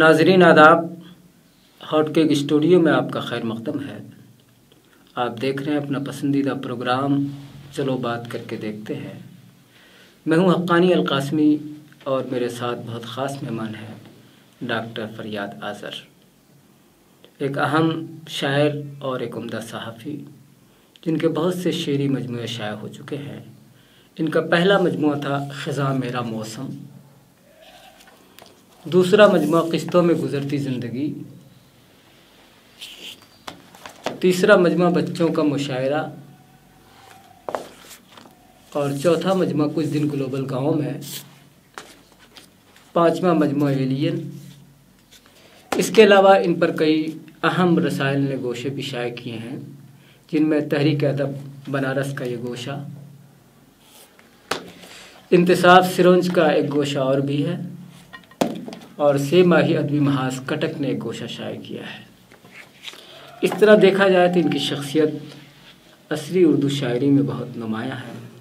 ناظرین، آداب، hot cake studio میں آپ کا خیر مقدم ہے۔ آپ دیکھ رہے ہیں اپنا پسندیدہ پروگرام۔ چلو بات کر کے دیکھتے ہیں۔ میں ہوں حقانی القاسمی اور میرے ساتھ بہت خاص مہمان ہیں ڈاکٹر فریاد آذر۔ ایک اہم شاعر اور ایک عمدہ صحافی، جن کے بہت سے شعری مجموعے شائع ہو چکے ہیں۔ ان کا پہلا مجموعہ تھا خزاں میرا موسم۔ دوسرا مجموعہ قسطوں میں گزرتی زندگی۔ تیسرا مجموعہ بچوں کا مشاعرہ۔ اور چوتھا مجموعہ کچھ دن گلوبل گاؤں میں۔ پانچواں مجموعہ ایلین اس کے علاوہ ان پر کئی اہم رسائل نے گوشے بھی شائع کیے ہیں، جن میں تحریک ادب، بنارس کا یہ گوشہ۔ انتصاف سرونج کا ایک گوشہ اور بھی ہے۔ اور سے ماہی ادبی محاذ کٹک نے ایک گوشہ شائع کیا ہے۔ اس طرح دیکھا جائے تو ان کی شخصیت عصری اردو شاعری میں بہت نمایاں ہے۔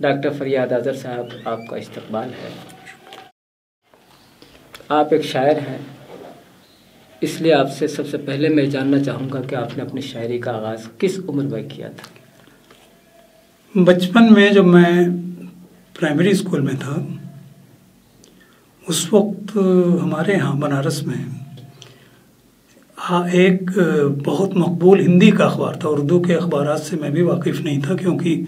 ڈاکٹر فریاد اظہر صاحب، آپ کا استقبال ہے۔ آپ ایک شاعر ہیں۔ اس لیے آپ سے سب سے پہلے میں جاننا چاہوں گا کہ آپ نے اپنی شاعری کا آغاز کس عمر میں کیا تھا۔ بچپن میں جب میں پرائمری اسکول میں تھا اس وقت ہمارے یہاں بنارس میں ایک بہت مقبول ہندی کا اخبار تھا۔ اردو کے اخبارات سے میں بھی واقف نہیں تھا کیونکہ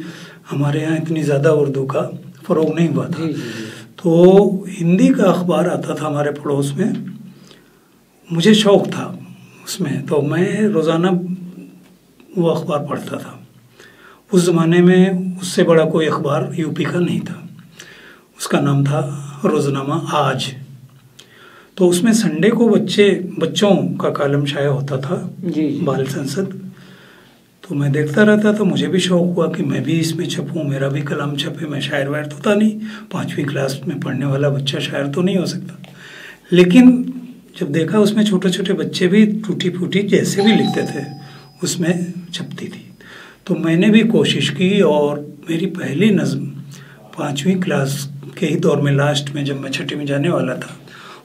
ہمارے یہاں اتنی زیادہ اردو کا فروغ نہیں ہوا تھا۔ جی، جی، جی۔ تو ہندی کا اخبار آتا تھا ہمارے پڑوس میں۔ مجھے شوق تھا اس میں۔ تو میں روزانہ وہ اخبار پڑھتا تھا۔ اس زمانے میں اس سے بڑا کوئی اخبار یو پی کا نہیں تھا۔ اس کا نام تھا روزنامہ آج۔ تو اس میں سنڈے کو بچے بچوں کا کالم شائع ہوتا تھا جی, جی۔ بال سنسد۔ تو میں دیکھتا رہتا تھا مجھے بھی شوق ہوا کہ میں بھی اس میں چھپوں میرا بھی کلام چھپے میں شاعر وائر تو تھا نہیں پانچویں کلاس میں پڑھنے والا بچہ شاعر تو نہیں ہو سکتا۔ لیکن جب دیکھا اس میں چھوٹے چھوٹے بچے بھی ٹوٹی پھوٹی جیسے بھی لکھتے تھے اس میں چھپتی تھی۔ تو میں نے بھی کوشش کی اور میری پہلی نظم پانچویں کلاس کے ہی دور میں لاسٹ میں جب میں چھٹی میں جانے والا تھا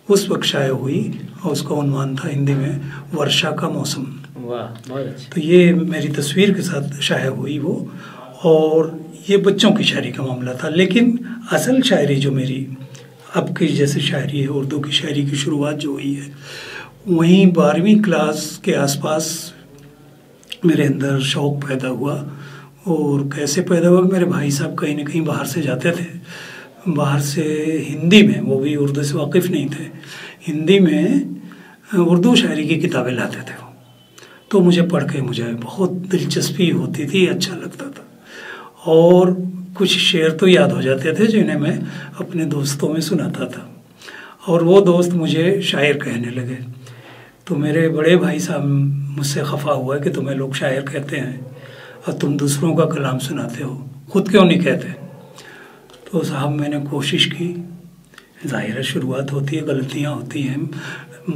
اس وقت شائع ہوئی اور اس کا عنوان تھا ہندی میں ورشا کا موسم۔ اچھا۔ تو یہ میری تصویر کے ساتھ شائع ہوئی وہ اور یہ بچوں کی شاعری کا معاملہ تھا۔ لیکن اصل شاعری جو میری اب کی جیسے شاعری ہے اردو کی شاعری کی شروعات جو ہوئی ہے وہیں بارہویں کلاس کے آس پاس میرے اندر شوق پیدا ہوا۔ اور کیسے پیدا ہوا کہ میرے بھائی صاحب کہیں نہ کہیں باہر سے جاتے تھے۔ باہر سے ہندی میں، وہ بھی اردو سے واقف نہیں تھے۔ ہندی میں، اردو شاعری کی کتابیں لاتے تھے وہ۔ تو مجھے پڑھ کے مجھے بہت دلچسپی ہوتی تھی اچھا لگتا تھا۔ اور کچھ شعر تو یاد ہو جاتے تھے جنہیں میں اپنے دوستوں میں سناتا تھا۔ اور وہ دوست مجھے شاعر کہنے لگے، تو میرے بڑے بھائی صاحب، مجھ سے خفا ہوا کہ تمہیں لوگ شاعر کہتے ہیں اور تم دوسروں کا کلام سناتے ہو۔ خود کیوں نہیں کہتے؟ تو صاحب میں نے کوشش کی۔ ظاہر شروعات ہوتی ہے غلطیاں ہوتی ہیں۔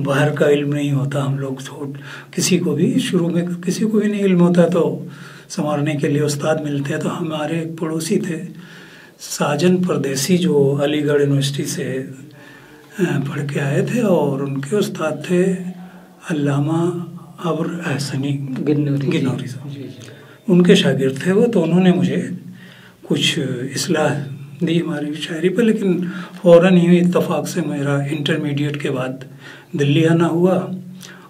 باہر کا علم نہیں ہوتا ہم لوگ کسی کو بھی شروع میں کسی کو بھی نہیں علم ہوتا تو سنوارنے کے لیے استاد ملتے ہیں۔ تو ہمارے ایک پڑوسی تھے ساجن پردیسی جو علی گڑھ یونیورسٹی سے پڑھ کے آئے تھے اور ان کے استاد تھے علامہ ابر احسنی گنوری صاحب۔ جی، جی۔ ان کے شاگرد تھے وہ تو انہوں نے مجھے کچھ اصلاح دی ہماری شاعری پہ لیکن فوراً ہی اتفاق سے میرا انٹرمیڈیٹ کے بعد دلی آنا ہوا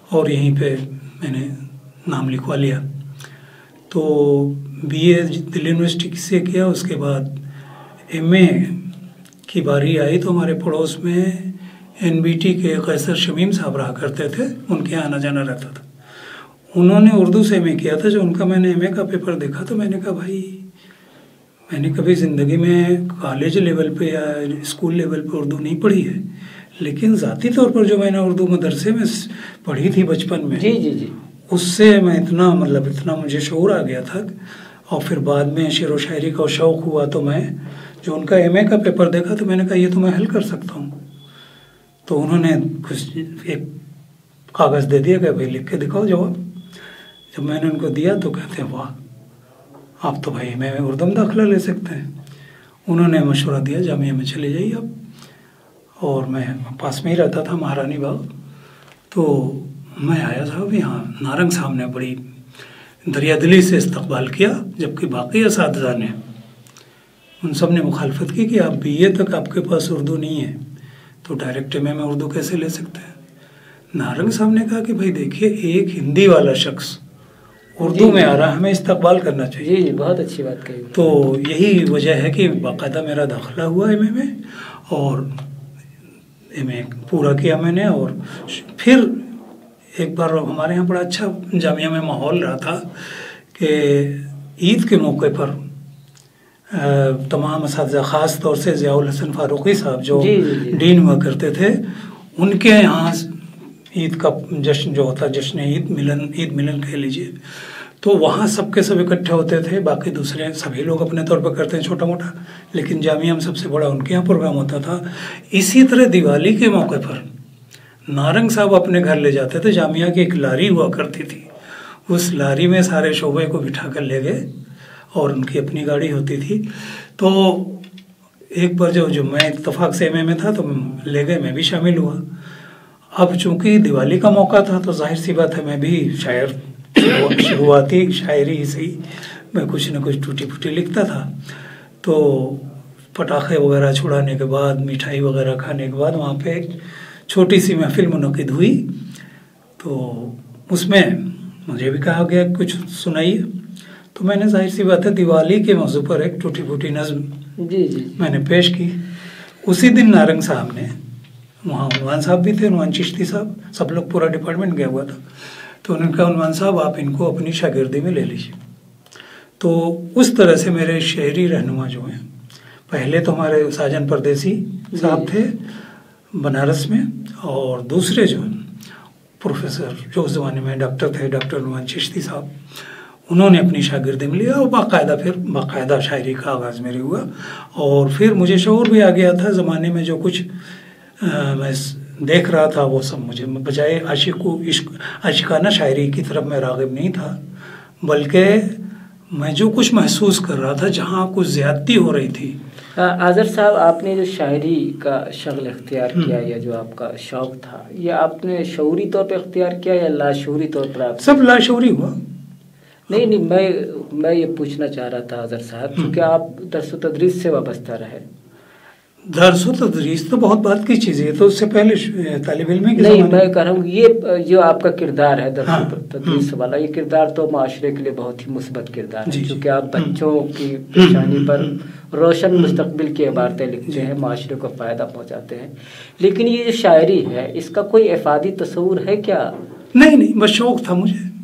اور یہیں پہ میں نے نام لکھوا لیا۔ تو بی اے دلی یونیورسٹی سے کیا، اس کے بعد ایم اے کی باری آئی تو ہمارے پڑوس میں این بی ٹی کے قیصر شمیم صاحب رہا کرتے تھے، ان کے آنا جانا رہتا تھا۔ انہوں نے اردو سے ایم اے کیا تھا، جو ان کا میں نے ایم اے کا پیپر دیکھا تو میں نے کہا، بھائی میں نے کبھی زندگی میں کالج لیول پہ یا اسکول لیول پہ اردو نہیں پڑھی ہے لیکن ذاتی طور پر جو میں نے اردو مدرسے میں پڑھی تھی بچپن میں جی جی جی۔ اس سے میں اتنا مطلب اتنا مجھے شعور آ گیا تھا اور پھر بعد میں شعر و شاعری کا شوق ہوا تو میں جو ان کا ایم اے کا پیپر دیکھا تو میں نے کہا یہ تو میں حل کر سکتا ہوں۔ تو انہوں نے کچھ ایک کاغذ دے دیا کہ بھائی لکھ کے دکھاؤ جواب۔ جب میں نے ان کو دیا تو کہتے ہیں واہ! آپ تو بھائی میں اردو میں داخلہ لے سکتے ہیں۔ انہوں نے مشورہ دیا، جامعہ میں چلے جائیے آپ۔ اور میں پاس میں ہی رہتا تھا، مہارانی باغ۔ تو میں آیا تھا ابھی یہاں۔ نارنگ صاحب نے بڑی دریا دلی سے استقبال کیا، جبکہ باقی اساتذہ نے۔ ان سب نے مخالفت کی کہ آپ بی اے تک آپ کے پاس اردو نہیں ہے۔ تو ڈائریکٹ ایم میں اردو کیسے لے سکتے ہیں؟ نارنگ صاحب نے کہا کہ بھائی دیکھیے، ایک ہندی والا شخص اردو میں آ رہا ہمیں استقبال کرنا چاہیے جی جی بہت اچھی بات کہی تو یہی وجہ ہے کہ باقاعدہ میرا داخلہ ہوا ایم اے میں اور ایم اے پورا کیا میں نے اور پھر ایک بار ہمارے یہاں بڑا اچھا جامعہ میں ماحول رہا تھا کہ عید کے موقع پر تمام اساتذہ خاص طور سے ضیاء الحسن فاروقی صاحب جو جی، جی،۔ ڈین ہوا کرتے تھے ان کے یہاں عید کا جشن جو ہوتا جشن عید ملن عید ملن کہہ لیجیے تو وہاں سب کے سب اکٹھے ہوتے تھے، باقی دوسرے سبھی لوگ اپنے طور پر کرتے ہیں چھوٹا موٹا، لیکن جامعہ میں سب سے بڑا ان کے یہاں پروگرام ہوتا تھا۔ اسی طرح دیوالی کے موقع پر نارنگ صاحب اپنے گھر لے جاتے تھے، جامعہ کی ایک لاری ہوا کرتی تھی۔ اس لاری میں سارے شعبے کو بٹھا کر لے گئے اور ان کی اپنی گاڑی ہوتی تھی۔ تو ایک بار جو جو میں اتفاق سے ایم اے میں تھا تو لے گئے، میں بھی شامل ہوا۔ اب چونکہ دیوالی کا موقع تھا تو ظاہر سی بات ہے میں بھی شاعر شروعاتی شاعری ہی صحیح میں کچھ نہ کچھ ٹوٹی پھوٹی لکھتا تھا۔ تو پٹاخے وغیرہ چھڑانے کے بعد مٹھائی وغیرہ کھانے کے بعد وہاں پہ ایک چھوٹی سی محفل منعقد ہوئی۔ تو اس میں مجھے بھی کہا گیا کچھ سنائیے۔ تو میں نے ظاہر سی بات ہے دیوالی کے موضوع پر ایک ٹوٹی پھوٹی نظم جی جی۔ میں نے پیش کی۔ اسی دن نارنگ صاحب نے وہاں عنوان صاحب بھی تھے عنوان چشتی صاحب سب لوگ پورا ڈپارٹمنٹ گیا ہوا تھا۔ تو انہوں نے کہا عنوان صاحب آپ ان کو اپنی شاگردی میں لے لیجیے تو اس طرح سے میرے شعری رہنما جو ہیں پہلے تو ہمارے ساجن پردیسی صاحب تھے بنارس میں اور دوسرے جو ہیں پروفیسر جو اس زمانے میں ڈاکٹر تھے ڈاکٹر نعمان چشتی صاحب انہوں نے اپنی شاگردی میں لیا۔ اور باقاعدہ پھر باقاعدہ شاعری کا آغاز میرے ہوا۔ اور پھر مجھے شعور بھی آ گیا تھا زمانے میں جو کچھ میں دیکھ رہا تھا وہ سب مجھے بجائے عاشق و عشق عاشقانہ شاعری کی طرف میں راغب نہیں تھا بلکہ میں جو کچھ محسوس کر رہا تھا جہاں کچھ زیادتی ہو رہی تھی۔ آذر صاحب آپ نے جو شاعری کا شغل اختیار کیا یا جو آپ کا شوق تھا یہ آپ نے شعوری طور پہ اختیار کیا یا لاشعوری طور پر آپ؟ سب لاشعوری ہوا۔ نہیں نہیں میں میں یہ پوچھنا چاہ رہا تھا اظہر صاحب کیونکہ آپ درس و تدریس سے وابستہ رہے۔ درس و تدریس تو بہت بات کی چیز ہے تو اس سے پہلے طالب علم نہیں میں کہہ رہا ہوں یہ جو آپ کا کردار ہے درس و تدریس والا یہ کردار تو معاشرے کے لیے بہت ہی مثبت کردار ہے کیونکہ آپ بچوں کی پیشانی پر روشن مستقبل کی عبارتیں لکھتے ہیں معاشرے کو فائدہ پہنچاتے ہیں۔ لیکن یہ جو شاعری ہے اس کا کوئی افادی تصور ہے کیا؟ نہیں نہیں بس شوق تھا مجھے۔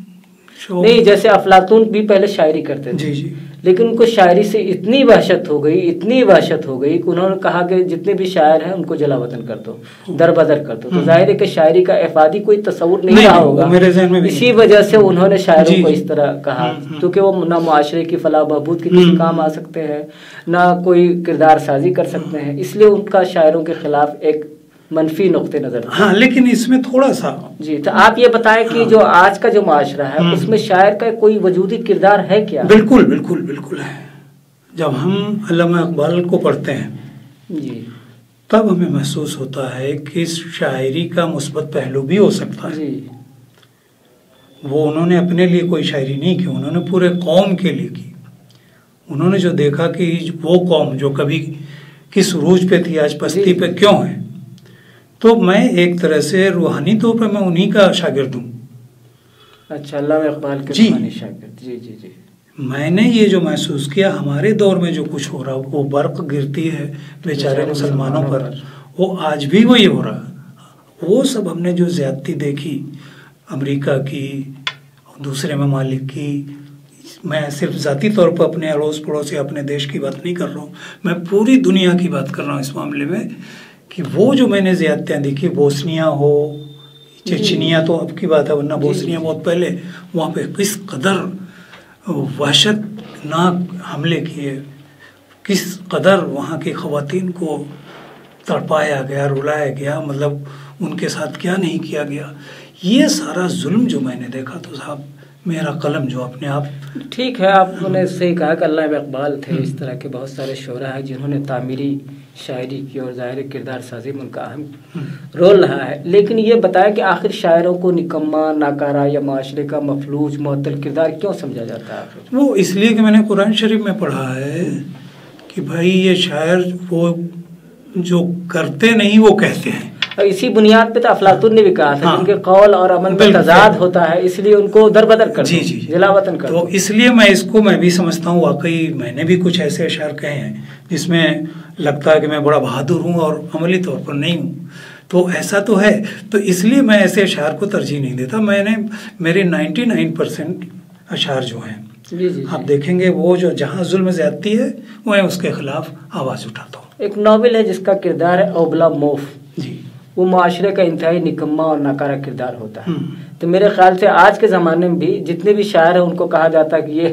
نہیں جیسے افلاطون بھی پہلے شاعری کرتے تھے۔ جی جی۔ لیکن ان کو شاعری سے اتنی وحشت ہو گئی اتنی وحشت ہو گئی کہ انہوں نے کہا کہ جتنے بھی شاعر ہیں ان کو جلا وطن کر دو در بدر کر دو۔ تو ظاہر ہے کہ شاعری کا افادی کوئی تصور نہیں رہا ہوگا۔ میرے ذہن میں اسی وجہ سے انہوں نے شاعروں کو اس طرح کہا۔ کیونکہ وہ نہ معاشرے کی فلاح بہبود کے کسی کام آ سکتے ہیں نہ کوئی کردار سازی کر سکتے ہیں۔ اس لیے ان کا شاعروں کے خلاف ایک منفی نقطے نظر ہاں لیکن اس میں تھوڑا سا۔ جی تو آپ یہ بتائیں کہ جو آج کا جو معاشرہ ہے اس میں شاعر کا کوئی وجودی کردار ہے کیا؟ بالکل بالکل بالکل ہے۔ جب ہم علامہ اقبال کو پڑھتے ہیں جی۔ تب ہمیں محسوس ہوتا ہے کہ اس شاعری کا مثبت پہلو بھی ہو سکتا ہے۔ جی۔ وہ انہوں نے اپنے لیے کوئی شاعری نہیں کی انہوں نے پورے قوم کے لیے کی۔ انہوں نے جو دیکھا کہ وہ قوم جو کبھی کس عروج پہ تھی آج پستی پہ کیوں ہے تو میں ایک طرح سے روحانی طور پر میں انہی کا شاگرد ہوں۔ اچھا اللہ اقبال کے جی۔ شاگرد۔ جی جی جی۔ میں نے یہ جو محسوس کیا ہمارے دور میں جو کچھ ہو رہا وہ برق گرتی ہے بیچارے مسلمانوں پر۔ وہ آج بھی وہی ہو رہا۔ وہ سب ہم نے جو زیادتی دیکھی امریکہ کی دوسرے ممالک کی میں صرف ذاتی طور پر اپنے اڑوس پڑوس یا اپنے دیش کی بات نہیں کر رہا ہوں میں پوری دنیا کی بات کر رہا ہوں اس معاملے میں۔ کہ وہ جو میں نے زیادتیاں دیکھی بوسنیا ہو چچنیا تو اب کی بات ہے ورنہ بوسنیا بہت پہلے وہاں پہ کس قدر وحشت ناک حملے کیے کس قدر وہاں کی خواتین کو تڑپایا گیا رلایا گیا مطلب ان کے ساتھ کیا نہیں کیا گیا۔ یہ سارا ظلم جو میں نے دیکھا تو صاحب میرا قلم جو اپنے آپ ٹھیک ہے آپ نے صحیح کہا کہ اللہ اقبال تھے اس طرح کے بہت سارے شعرا ہیں جنہوں نے تعمیری شاعری کی اور ظاہر کردار سازی میں ان کا اہم رول رہا ہے لیکن یہ بتایا کہ آخر شاعروں کو نکما ناکارہ یا معاشرے کا مفلوج معطل کردار کیوں سمجھا جاتا ہے وہ اس لیے کہ میں نے قرآن شریف میں پڑھا ہے کہ بھائی یہ شاعر وہ جو کرتے نہیں وہ کہتے ہیں اور اسی بنیاد پہ تو افلاطون نے بھی کہا تھا ہاں۔ ان کے قول اور عمل بالکل۔ تضاد ہوتا ہے اس لیے ان کو در بدر کر جی جی جلا وطن کر تو۔ اس لیے میں اس کو میں بھی سمجھتا ہوں واقعی میں نے بھی کچھ ایسے اشعار کہے ہیں جس میں لگتا ہے کہ میں بڑا بہادر ہوں اور عملی طور پر نہیں ہوں۔ تو ایسا تو ہے۔ تو اس لیے میں ایسے اشعار کو ترجیح نہیں دیتا۔ میں نے میرے نائنٹی نائن پرسینٹ اشعار جو ہیں جی جی جی۔ آپ دیکھیں گے وہ جو جہاں ظلم زیادتی ہے میں اس کے خلاف آواز اٹھاتا ہوں۔ ایک ناول ہے جس کا کردار ہے اوبلا موف۔ جی۔ وہ معاشرے کا انتہائی نکما اور ناکارہ کردار ہوتا ہے۔ تو میرے خیال سے آج کے زمانے میں بھی جتنے بھی شاعر ہیں ان کو کہا جاتا ہے کہ یہ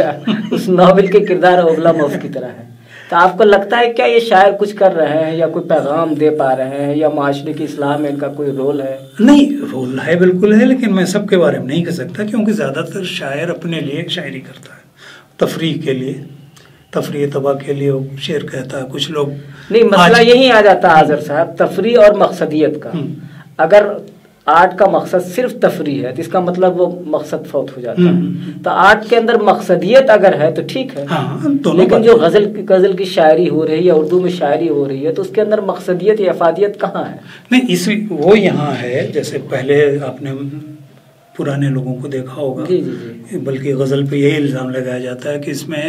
اس ناول کے کردار اوبلا موف کی طرح ہے۔ تو آپ کو لگتا ہے کیا یہ شاعر کچھ کر رہے ہیں یا کوئی پیغام دے پا رہے ہیں یا معاشرے کی اصلاح میں ان کا کوئی رول ہے؟ نہیں رول ہے بالکل ہے لیکن میں سب کے بارے میں نہیں کہہ سکتا کیونکہ زیادہ تر شاعر اپنے لیے شاعری کرتا ہے۔ تفریح کے لیے تفریح تباہ کے لیے شعر کہتا ہے۔ کچھ لوگ نہیں مسئلہ یہی آ جاتا ہے آزر صاحب تفریح اور مقصدیت کا۔ اگر آرٹ کا مقصد صرف تفریح ہے تو اس کا مطلب وہ مقصد فوت ہو جاتا۔ ہے۔ تو آرٹ کے اندر مقصدیت اگر ہے تو ٹھیک ہے ہاں لیکن جو غزل غزل کی شاعری ہو رہی ہے اردو میں شاعری ہو رہی ہے تو اس کے اندر مقصدیت یا افادیت کہاں ہے؟ نہیں اس وہ یہاں ہے جیسے پہلے آپ نے پرانے لوگوں کو دیکھا ہوگا۔ جی جی جی۔ بلکہ غزل پہ یہی الزام لگایا جاتا ہے کہ اس میں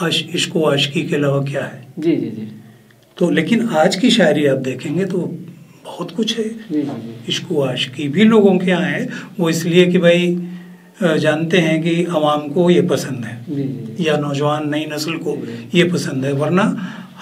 عش- عشق و عاشقی کے علاوہ کیا ہے۔ جی جی جی۔ تو لیکن آج کی شاعری آپ دیکھیں گے تو بہت کچھ ہے۔ جی جی جی۔ عشق و عاشقی بھی لوگوں کے یہاں ہے۔ وہ اس لیے کہ بھائی جانتے ہیں کہ عوام کو یہ پسند ہے۔ جی جی یا نوجوان نئی نسل کو یہ پسند ہے۔ ورنہ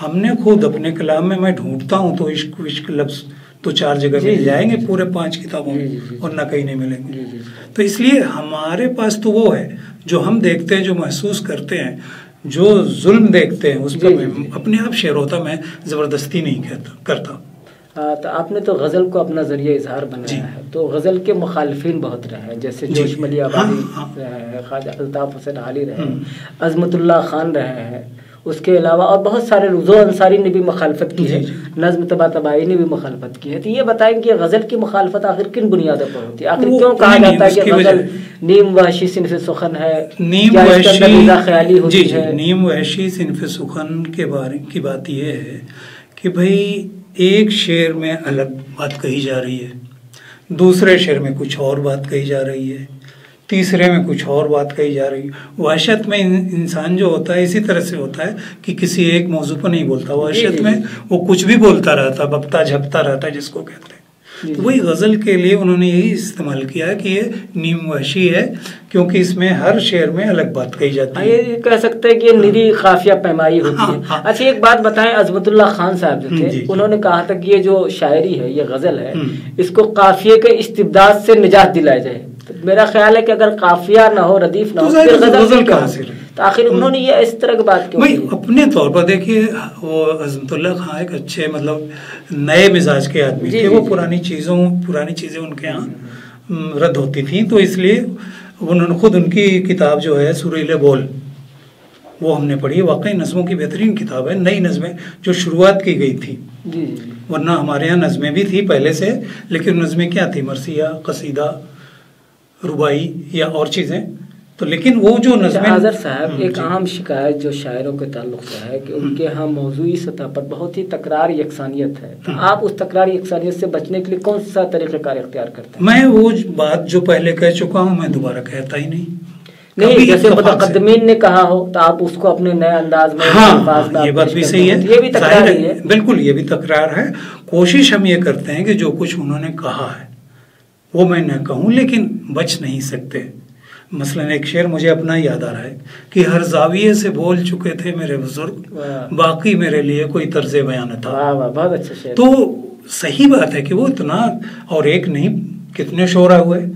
ہم نے خود اپنے کلام میں میں ڈھونڈتا ہوں تو عشق عشق لفظ تو چار جگہ جی، مل جی، جائیں گے جی۔ پورے پانچ کتابوں میں جی، جی، جی۔ اور نہ کہیں نہیں ملیں جی گے جی۔ تو اس لیے ہمارے پاس تو وہ ہے جو ہم دیکھتے ہیں جو محسوس کرتے ہیں جو ظلم دیکھتے ہیں اس جی، پر جی، میں جی۔ اپنے آپ شعر ہوتا میں زبردستی نہیں کہتا کرتا۔ تو آپ نے تو غزل کو اپنا ذریعہ اظہار جی۔ بنایا ہے تو غزل کے مخالفین بہت رہے ہیں جیسے جی، جوش ملی ہاں، آبادی ہاں۔ رہے ہیں خواجہ الطاف حسین علی رہے۔ ہیں عظمت اللہ خان رہے ہیں اس کے علاوہ اور بہت سارے رضو انصاری نے بھی مخالفت کی ہے جی، جی۔ نظم تبا تبائی نے بھی مخالفت کی ہے تو یہ بتائیں کہ غزل کی مخالفت آخر کن بنیادوں پر ہوتی ہے آخر کیوں کہا جاتا ہے کہ غزل نیم وحشی صنف سخن ہے نیم وحشی خیالی ہوتی جی جی ہے نیم وحشی صنف سخن کے بارے کی بات یہ ہے کہ بھائی ایک شعر میں الگ بات کہی جا رہی ہے دوسرے شعر میں کچھ اور بات کہی جا رہی ہے تیسرے میں کچھ اور بات کہی جا رہی ہے۔ وحشت میں ان- انسان جو ہوتا ہے اسی طرح سے ہوتا ہے کہ کسی ایک موضوع پر نہیں بولتا۔ جی، وحشت جی، میں جی۔ وہ کچھ بھی بولتا رہتا بکتا جھپتا رہتا جس کو کہتے ہیں۔ تو۔ وہی غزل کے لیے انہوں نے یہی استعمال کیا ہے کہ یہ نیم وحشی ہے کیونکہ اس میں ہر شعر میں الگ بات کہی ہاں، جاتی ہے یہ کہہ سکتے ہیں کہ یہ نری قافیہ پیمائی ہوتی ہے ہاں، ہاں۔ اچھا ایک بات بتائیں عظمت اللہ خان صاحب جو تھے جی، جی۔ انہوں نے کہا تھا کہ یہ جو شاعری ہے یہ غزل ہے۔ اس کو قافیے کے استبداد سے نجات دلایا جائے میرا خیال ہے کہ اگر قافیہ نہ ہو ردیف نہ ہو ہے غزل ہو؟ سے رہی؟ تو آخر انہوں نے یہ اس طرح کی بات کیوں بھائی اپنے طور پر دیکھیے وہ عظمت اللہ خان ایک اچھے مطلب نئے مزاج کے آدمی جی، تھے وہ جی۔ پرانی چیزوں پرانی چیزیں ان کے یہاں رد ہوتی تھیں تو اس لیے انہوں نے خود ان کی کتاب جو ہے سریلے بول وہ ہم نے پڑھی واقعی نظموں کی بہترین کتاب ہے نئی نظمیں جو شروعات کی گئی تھی جی ورنہ ہمارے یہاں نظمیں بھی تھی پہلے سے لیکن نظمیں کیا تھی مرثیہ قصیدہ ربائی یا اور چیزیں۔ تو لیکن وہ جو نظمیں آزر صاحب ہم، ایک جی۔ عام شکایت جو شاعروں کے تعلق سے ہے کہ ان کے ہاں موضوعی سطح پر بہت ہی تکرار یکسانیت ہے۔ تو ہم۔ آپ اس تکرار یکسانیت سے بچنے کے لیے کون سا طریقہ کار اختیار کرتے ہیں؟ میں وہ بات جو پہلے کہہ چکا ہوں میں دوبارہ کہتا ہی نہیں۔ نہیں جیسے متقدمین نے کہا ہو تو آپ اس کو اپنے نئے انداز میں ہاں ہاں، یہ بات بھی صحیح۔ ہے۔ یہ بھی تکرار ہے۔ بالکل یہ بھی تکرار ہے۔ کوشش ہم یہ کرتے ہیں کہ جو کچھ انہوں نے کہا ہے وہ میں نہ کہوں لیکن بچ نہیں سکتے۔ مثلا ایک شعر مجھے اپنا یاد آ رہا ہے کہ ہر زاویے سے بول چکے تھے میرے بزرگ باقی میرے لیے کوئی طرز بیان تھا۔ بہت اچھا شعر۔ تو صحیح بات ہے کہ وہ اتنا اور ایک نہیں کتنے شعرا ہوئے۔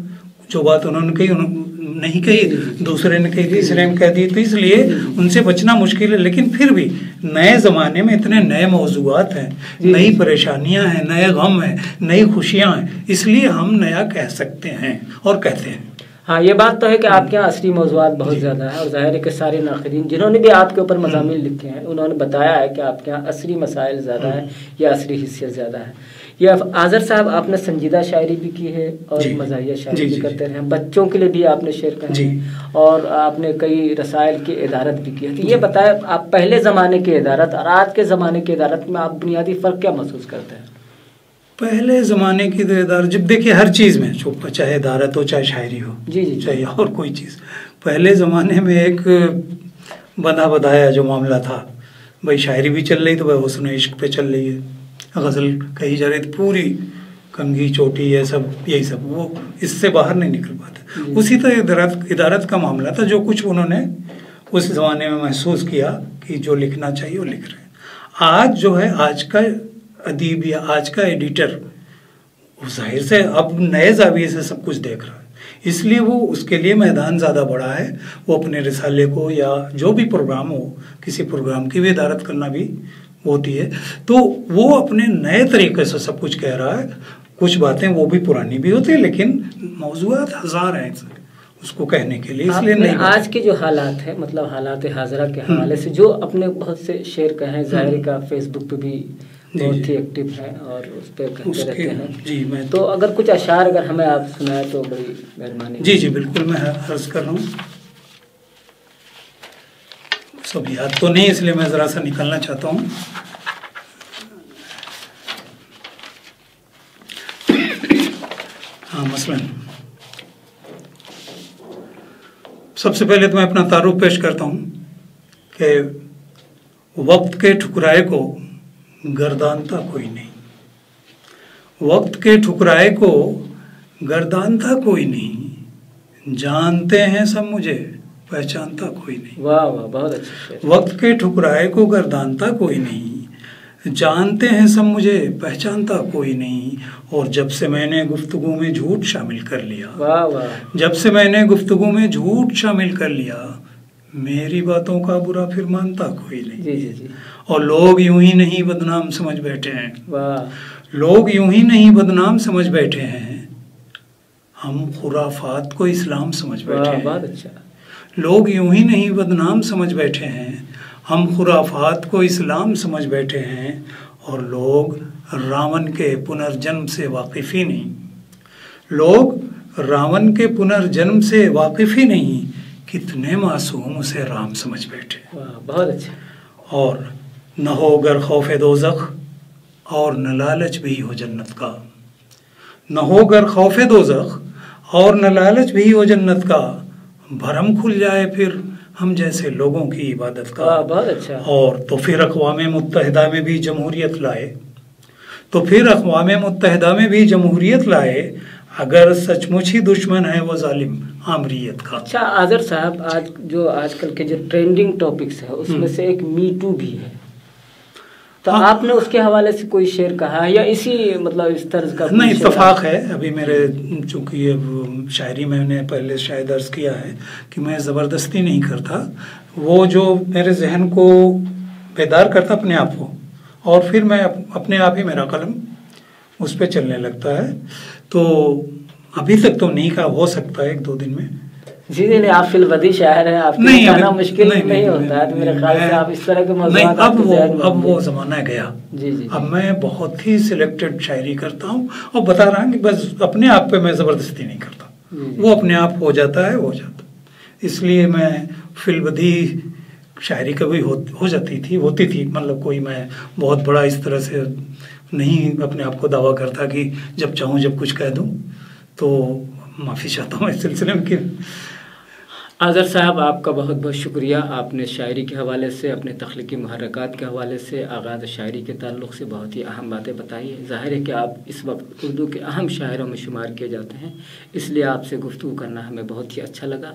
جو بات انہوں نے کہی انہوں- نہیں کہی دوسرے نے کہی لیے ہم کہہ دی۔ تو اس لیے ان سے بچنا مشکل ہے لیکن پھر بھی نئے زمانے میں اتنے نئے موضوعات ہیں نئی پریشانیاں ہیں نئے غم ہیں نئی خوشیاں ہیں۔ اس لیے ہم نیا کہہ سکتے ہیں اور کہتے ہیں۔ ہاں یہ بات تو ہے کہ آپ کے یہاں عصری موضوعات بہت زیادہ ہیں اور ظاہر ہے کہ سارے ناقدین جنہوں نے بھی آپ کے اوپر مضامین لکھے ہیں انہوں نے بتایا ہے کہ آپ کے یہاں عصری مسائل زیادہ ہیں یا عصری حیثیت زیادہ ہے یہ آذر صاحب آپ نے سنجیدہ شاعری بھی کی ہے اور جی۔ مزاحیہ شاعری جی بھی جی کرتے رہے ہیں۔ بچوں کے لیے بھی آپ نے شعر کہا جی۔ اور آپ نے کئی رسائل کی ادارت بھی کی ہے۔ تو یہ بتائیں آپ پہلے زمانے کی ادارت اور آج کے زمانے کی ادارت میں آپ بنیادی فرق کیا محسوس کرتے ہیں؟ پہلے زمانے کی ادارت جب دیکھیے ہر چیز میں چاہے ادارت ہو چاہے شاعری ہو جی جی جی۔ چاہے اور کوئی چیز۔ پہلے زمانے میں ایک بندہ بدایا جو معاملہ تھا بھائی شاعری بھی چل رہی تو بھائی حسن عشق پہ چل رہی ہے غزل کہی جا رہی تھی پوری کنگھی چوٹی یہ سب یہی سب وہ اس سے باہر نہیں نکل پاتے۔ جی۔ اسی طرح ادارت ادارت کا معاملہ تھا جو کچھ انہوں نے اس زمانے میں محسوس کیا کہ جو لکھنا چاہیے وہ لکھ رہے ہیں۔ آج جو ہے آج کا ادیب یا آج کا ایڈیٹر وہ ظاہر سے اب نئے زاویے سے سب کچھ دیکھ رہا ہے۔ اس لیے وہ اس کے لیے میدان زیادہ بڑا ہے۔ وہ اپنے رسالے کو یا جو بھی پروگرام ہو کسی پروگرام کی بھی ادارت کرنا بھی ہوتی ہے۔ تو وہ اپنے نئے طریقے سے سب کچھ کہہ رہا ہے۔ کچھ باتیں وہ بھی پرانی بھی ہوتی ہیں لیکن موضوعات ہزار ہیں اس کو کہنے کے لیے اس لیے نہیں آج کے جو حالات ہیں مطلب حالات حاضرہ کے حوالے سے جو اپنے بہت سے شعر کہیں ظاہر کا فیس بک پہ بھی بہت جی۔ ہی ایکٹیو ہیں اور اس پہ کے رہتے ہیں۔ جی میں تو اگر کچھ اشعار اگر ہمیں آپ سنائے تو بڑی مہربانی۔ جی جی بالکل میں عرض کر رہا ہوں۔ سب یاد تو نہیں اس لیے میں ذرا سا نکلنا چاہتا ہوں۔ ہاں مثلا۔ سب سے پہلے تو میں اپنا تعارف پیش کرتا ہوں کہ وقت کے ٹھکرائے کو گردانتا کوئی نہیں۔ وقت کے ٹھکرائے کو گردانتا کوئی نہیں۔ جانتے ہیں سب مجھے پہچانتا کوئی نہیں۔ واہ واہ بہت اچھا وقت کے ٹھکرائے کو گردانتا کوئی نہیں۔ جانتے ہیں سب مجھے پہچانتا کوئی نہیں۔ اور جب سے میں نے گفتگو میں جھوٹ شامل کر لیا واہ واہ۔ جب سے میں نے گفتگو میں جھوٹ شامل کر لیا میری باتوں کا برا پھر مانتا کوئی نہیں جی جی جی۔ اور لوگ یوں ہی نہیں بدنام سمجھ بیٹھے ہیں۔ لوگ یوں ہی نہیں بدنام سمجھ بیٹھے ہیں۔ ہم خرافات کو اسلام سمجھ بیٹھے بہت ہیں۔ اچھا۔ لوگ یوں ہی نہیں بدنام سمجھ بیٹھے ہیں۔ ہم خرافات کو اسلام سمجھ بیٹھے ہیں۔ اور لوگ راون کے پنرجنم سے واقف ہی نہیں۔ لوگ راون کے پنرجنم سے واقف ہی نہیں۔ کتنے معصوم اسے رام سمجھ بیٹھے۔ بہت اچھا۔ اور نہ ہو گر خوف دوزخ اور نہ لالچ بھی ہو جنت کا۔ نہ ہو گر خوف دوزخ اور نہ لالچ بھی ہو جنت کا۔ بھرم کھل جائے پھر ہم جیسے لوگوں کی عبادت کا۔ بہت اچھا۔ اور تو پھر اقوام متحدہ میں بھی جمہوریت لائے۔ تو پھر اقوام متحدہ میں بھی جمہوریت لائے۔ اگر سچ مچ ہی دشمن ہے وہ ظالم آمریت کا۔ اچھا آذر صاحب آج جو آج کل کے جو ٹرینڈنگ ٹاپکس ہے اس میں سے ایک می ٹو بھی ہے۔ تو ہاں۔ آپ نے اس کے حوالے سے کوئی شعر کہا یا اسی مطلب اس طرز کا نہیں اتفاق ہے۔ ابھی میرے چونکہ یہ شاعری میں نے پہلے شاید عرض کیا ہے کہ میں زبردستی نہیں کرتا۔ وہ جو میرے ذہن کو بیدار کرتا اپنے آپ کو اور پھر میں اپ- اپنے آپ ہی میرا قلم اس پہ چلنے لگتا ہے۔ تو ابھی تک تو نہیں کہا ہو سکتا ہے ایک دو دن میں۔ جی جی نہیں آپ فی الودی شاعر ہیں آپ نہیں کہنا مشکل نہیں، ہوتا۔ ہے میرے خیال سے آپ اس طرح کے موضوعات اب وہ اب وہ۔ زمانہ گیا۔ جی جی اب میں بہت ہی سلیکٹڈ شاعری کرتا ہوں اور بتا رہا ہوں کہ بس اپنے آپ پہ میں زبردستی نہیں کرتا۔ جی، جی۔ وہ اپنے آپ ہو جاتا ہے ہو جاتا۔ اس لیے میں فی البدی شاعری کبھی ہو جاتی تھی ہوتی تھی۔ مطلب کوئی میں بہت بڑا اس طرح سے نہیں اپنے آپ کو دعویٰ کرتا کہ جب چاہوں جب کچھ کہہ دوں، تو معافی چاہتا ہوں اس سلسلے میں کہ آذر صاحب، آپ کا بہت بہت شکریہ۔ آپ نے شاعری کے حوالے سے، اپنے تخلیقی محرکات کے حوالے سے آغاز شاعری کے تعلق سے بہت ہی اہم باتیں بتائی ہیں۔ ظاہر ہے کہ آپ اس وقت اردو کے اہم شاعروں میں شمار کیے جاتے ہیں، اس لیے آپ سے گفتگو کرنا ہمیں بہت ہی اچھا لگا۔